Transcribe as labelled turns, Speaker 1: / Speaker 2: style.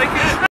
Speaker 1: like it?